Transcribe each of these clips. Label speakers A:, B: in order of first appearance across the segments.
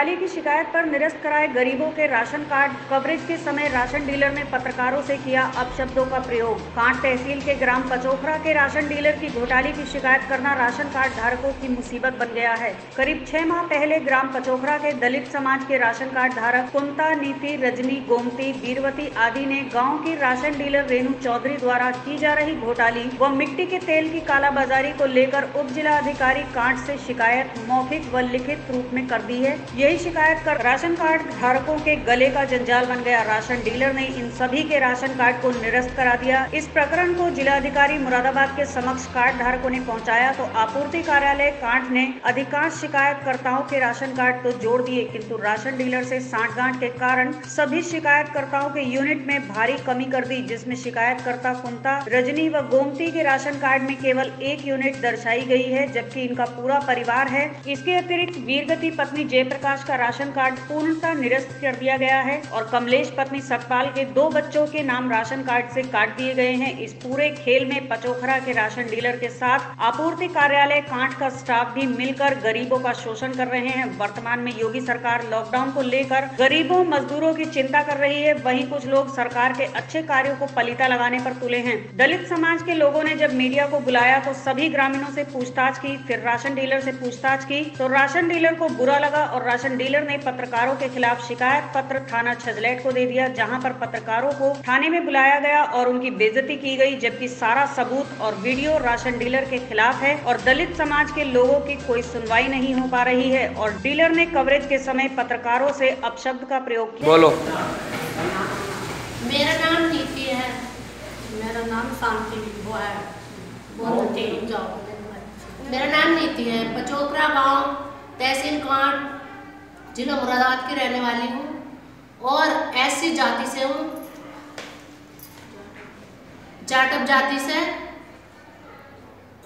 A: घोटाले की शिकायत पर निरस्त कराए गरीबों के राशन कार्ड कवरेज के समय राशन डीलर ने पत्रकारों से किया अपशब्दों का प्रयोग। कांट तहसील के ग्राम पचोखरा के राशन डीलर की घोटाले की शिकायत करना राशन कार्ड धारकों की मुसीबत बन गया है। करीब छह माह पहले ग्राम पचोखरा के दलित समाज के राशन कार्ड धारक कुंता, नीति, रजनी, गोमती, बीरवती आदि ने गाँव की राशन डीलर रेणु चौधरी द्वारा की जा रही घोटाली व मिट्टी के तेल की कालाबाजारी को लेकर उप जिला अधिकारी कांट से शिकायत मौखिक व लिखित रूप में कर दी है। यही शिकायत कर राशन कार्ड धारकों के गले का जंजाल बन गया। राशन डीलर ने इन सभी के राशन कार्ड को निरस्त करा दिया। इस प्रकरण को जिलाधिकारी मुरादाबाद के समक्ष कार्ड धारकों ने पहुँचाया तो आपूर्ति कार्यालय कांट ने अधिकांश शिकायतकर्ताओं के राशन कार्ड तो जोड़ दिए, किंतु राशन डीलर से सांठगांठ के कारण सभी शिकायतकर्ताओं के यूनिट में भारी कमी कर दी, जिसमें शिकायतकर्ता कुंता, रजनी व गोमती के राशन कार्ड में केवल एक यूनिट दर्शाई गई है, जबकि इनका पूरा परिवार है। इसके अतिरिक्त वीरगति पत्नी जयप्रकाश का राशन कार्ड पूर्णतः निरस्त कर दिया गया है और कमलेश पत्नी सतपाल के दो बच्चों के नाम राशन कार्ड से काट दिए गए हैं। इस पूरे खेल में पचोखरा के राशन डीलर के साथ आपूर्ति कार्यालय कांट का स्टाफ भी मिलकर गरीबों का शोषण कर रहे हैं। वर्तमान में योगी सरकार लॉकडाउन को लेकर गरीबों, मजदूरों की चिंता कर रही है। वही कुछ लोग सरकार के अच्छे कार्यो को पलीता लगाने पर तुले हैं। दलित समाज के लोगों ने जब मीडिया को बुलाया तो सभी ग्रामीणों से पूछताछ की, फिर राशन डीलर से पूछताछ की तो राशन डीलर को बुरा लगा और राशन डीलर ने पत्रकारों के खिलाफ शिकायत पत्र थाना छजलैट को दे दिया जहाँ पर पत्रकारों को थाने में बुलाया गया और उनकी बेजती की गई जबकि सारा सबूत और वीडियो राशन डीलर के खिलाफ है और दलित समाज के लोगों की कोई सुनवाई नहीं हो पा रही है और डीलर ने कवरेज के समय पत्रकारों से अपशब्द का प्रयोग किया।
B: बोलो।
C: मेरा नाम नीति है।
D: मेरा नाम शांति वो है।
C: बोलते जाओ मेरा नाम नीति है। पचोकरा गाँव तहसील कांट जिला मुरादाबाद की रहने वाली हूँ और ऐसी जाति से हूँ, जाटव जाति से,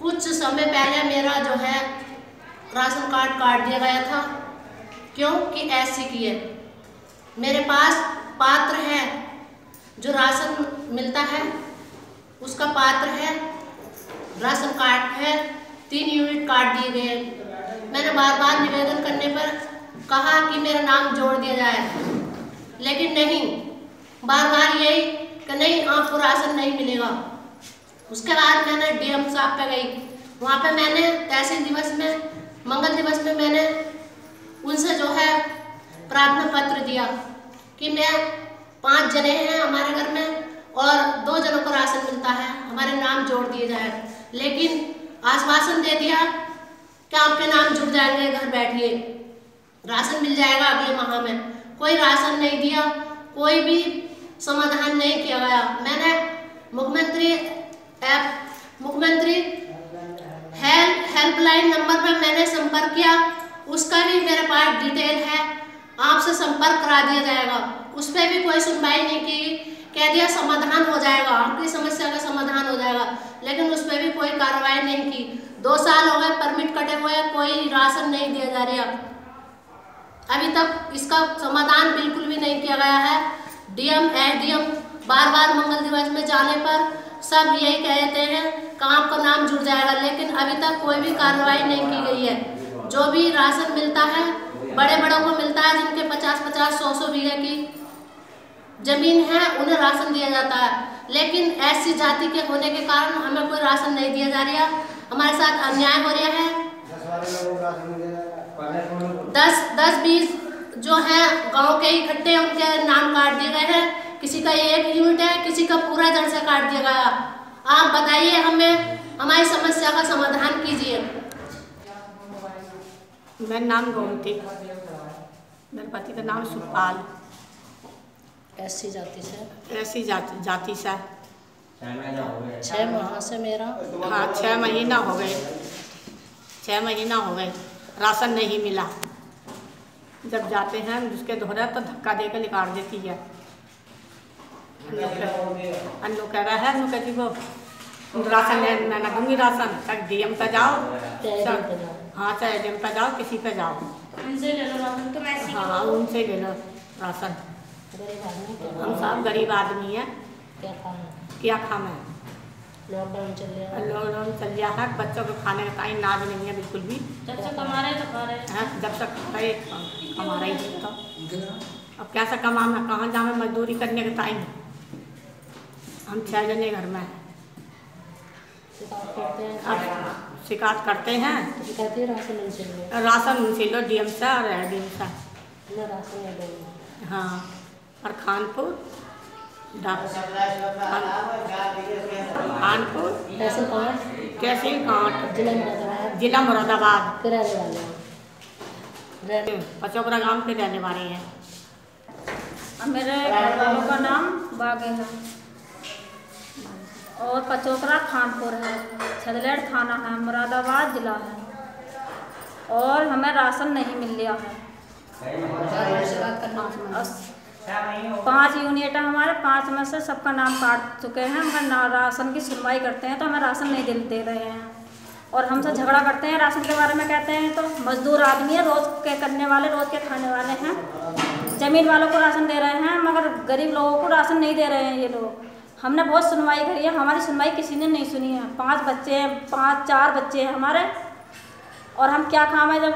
C: कुछ समय पहले मेरा जो है राशन कार्ड काट दिया गया था। क्योंकि ऐसी की है। मेरे पास पात्र है जो राशन मिलता है, उसका पात्र है, राशन कार्ड है, तीन यूनिट काट दिए गए। मैंने बार बार निवेदन करने पर कहा कि मेरा नाम जोड़ दिया जाए। लेकिन नहीं बार बार यही कि नहीं आपको राशन नहीं मिलेगा। उसके बाद मैंने डीएम साहब पे गई। वहाँ पे मैंने तहसील दिवस में, मंगल दिवस में मैंने उनसे जो है प्रार्थना पत्र दिया कि मैं पाँच जने हैं हमारे घर में और दो जनों को राशन मिलता है, हमारे नाम जोड़ दिए जाए। लेकिन आश्वासन दे दिया कि आपके नाम जुड़ जाएँगे, घर बैठिए। राशन मिल जाएगा अगले माह में। कोई राशन नहीं दिया, कोई भी समाधान नहीं किया गया। मैंने मुख्यमंत्री ऐप, मुख्यमंत्री हेल्प, हेल्पलाइन नंबर पर मैंने संपर्क किया। उसका भी मेरे पास डिटेल है। आपसे संपर्क करा दिया जाएगा। उस पर भी कोई सुनवाई नहीं की। कह दिया समाधान हो जाएगा। आपकी समस्या का समाधान हो जाएगा। लेकिन उस पर भी कोई कार्रवाई नहीं की। दो साल हो गए, परमिट कटे हुए कोई राशन नहीं दिया जा रहा। अभी तक इसका समाधान बिल्कुल भी नहीं किया गया है। डीएम एडीएम बार बार मंगल दिवस में जाने पर सब यही कहते हैं कि का नाम जुड़ जाएगा, लेकिन अभी तक कोई भी कार्रवाई नहीं की गई है। जो भी राशन मिलता है बड़े बड़ों को मिलता है, जिनके पचास पचास सौ सौ बीघे की ज़मीन है, उन्हें राशन दिया जाता है। लेकिन ऐसी जाति के होने के कारण हमें कोई राशन नहीं दिया जा रहा। हमारे साथ अन्याय हो रहा है। दस दस बीस जो है गाँव के इकट्ठे उनके नाम काट दिए गए हैं। किसी का एक यूनिट है किसी का पूरा जड़ से काट दिया गया। आप बताइए हमें हमारी समस्या का समाधान कीजिए।
D: मेरा नाम गोमती। मेरे पति का नाम सुखपाल
C: ऐसी जाति से?
D: ऐसी जाति जाति से।
C: छह माह से मेरा।
D: हाँ छः महीना हो गए। छः महीना हो गए। राशन नहीं मिला। जब जाते हैं उसके दोहरा तो धक्का देकर निकाल देती है। अन्नू कह रहा है अन्नू कहती वो राशन ले मैं ना दूँगी राशन। तक डीएम पे जाओ। हाँ चाहे डीएम पे जाओ किसी पे जाओ।
E: उनसे ले लो राशन तुम ऐसी
D: हाँ उनसे ले लो राशन। हम सब गरीब आदमी हैं।
C: क्या है
D: क्या खाम है?
C: लॉकडाउन चल रहा है।
D: लॉकडाउन चल गया है। बच्चों को खाने का टाइम ना भी नहीं है बिल्कुल भी।
E: जब से कमा रहे तो खा रहे
D: हैं। जब तक रहे हमारा ही तो। अब कैसा कमाना कहाँ जावे मजदूरी करने का टाइम हम छह जने घर में हैं।
C: शिकायत करते हैं।
D: अब शिकायत करते हैं।
C: राशन रहा
D: उनसे लो डीएम से और डीएम से।
C: हमें राशन
D: हाँ और खानपुर? खानपुर तहसील कांट
C: जिला मुरादाबाद।
D: जिला मुरादाबाद।
C: के रहने वाले हैं
D: पचोपरा गाँव के रहने वाले हैं।
B: मेरे घर का नाम बागे है। और पचोकरा खानपुर है। छदलेट थाना है मुरादाबाद जिला है। और हमें राशन नहीं मिल रहा है। पाँच यूनिट है हमारे पाँच में से सबका नाम काट चुके हैं। मगर ना राशन की सुनवाई करते हैं तो हमें राशन नहीं दे दे रहे हैं। और हमसे झगड़ा करते हैं राशन के बारे में कहते हैं तो मजदूर आदमी है रोज के करने वाले रोज के खाने वाले हैं। ज़मीन वालों को राशन दे रहे हैं मगर गरीब लोगों को राशन नहीं दे रहे हैं ये लोग। हमने बहुत सुनवाई करी है हमारी सुनवाई किसी ने नहीं सुनी है। पाँच बच्चे हैं पाँच चार बच्चे हैं हमारे। और हम क्या खाएँ जब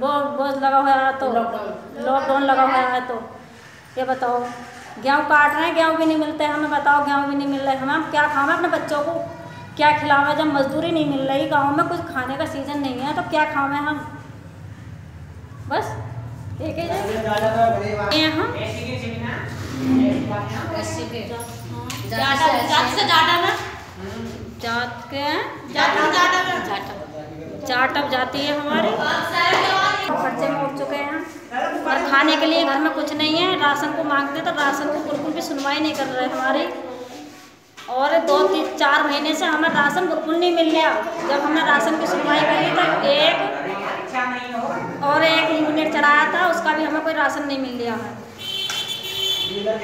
B: बो बोझ लगा हुआ है तो लॉकडाउन लगा हुआ है तो। ये बताओ, गेहूँ काट रहे हैं, गेहूँ भी नहीं मिलते, हमें बताओ गेहूँ भी नहीं मिल रहे, हमें क्या खाएँ अपने बच्चों को क्या खिलावें जब मजदूरी नहीं मिल रही गाँव में, कुछ खाने का सीज़न नहीं है तो क्या खावें हम? बस, एक। हम?
C: के
B: जाती है हमारे खर्चे में उठ चुके हैं और खाने के लिए घर में कुछ नहीं है। राशन को मांगते तो राशन को बिल्कुल भी सुनवाई नहीं कर रहे हमारी। और दो तीन चार महीने से हमें राशन बिल्कुल नहीं मिल रहा। जब हमने राशन की सुनवाई करी तो एक और एक यूनिट चढ़ाया था उसका भी हमें कोई राशन नहीं मिल रहा है। डीलर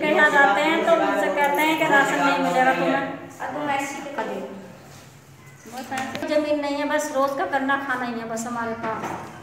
B: के यहाँ जाते हैं तो उनसे कहते हैं कि राशन नहीं मिलेगा तुम्हें। ज़मीन नहीं है बस रोज का करना खाना ही है बस हमारे पास।